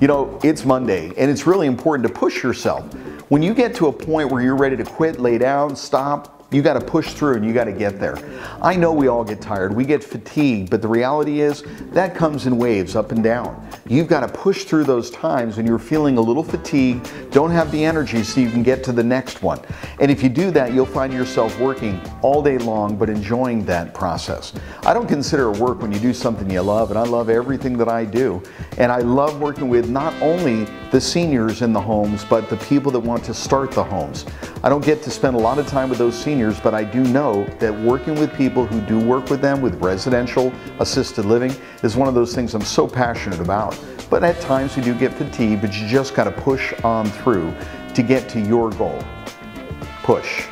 You know, it's Monday and it's really important to push yourself. When you get to a point where you're ready to quit, lay down, stop, you got to push through and you got to get there. I know we all get tired, we get fatigued, but the reality is that comes in waves up and down. You've got to push through those times when you're feeling a little fatigued, don't have the energy so you can get to the next one. And if you do that, you'll find yourself working all day long but enjoying that process. I don't consider it work when you do something you love, and I love everything that I do. And I love working with not only the seniors in the homes, but the people that want to start the homes. I don't get to spend a lot of time with those seniors, but I do know that working with people who do work with them with residential assisted living is one of those things I'm so passionate about. But at times you do get fatigued, but you just got to push on through to get to your goal. Push.